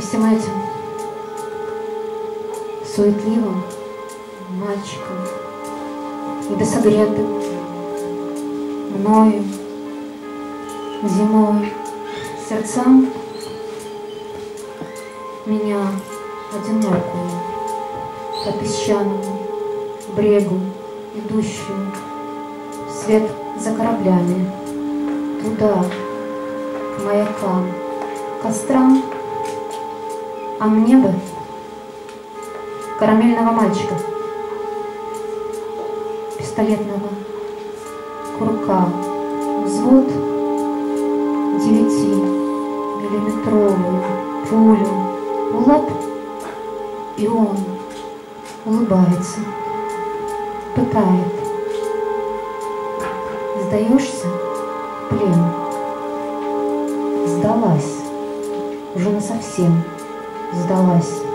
всем этим суетливым мальчиком, недосогретым мною зимой сердцам меня одинокую по песчаному брегу идущую вслед за кораблями туда, к маякам, кострам, а мне бы карамельного мальчика, пистолетного курка, взвод девяти миллиметровую пулю в лоб, и он улыбается, пытает. Сдаешься плен? Сдалась, уже насовсем сдалась.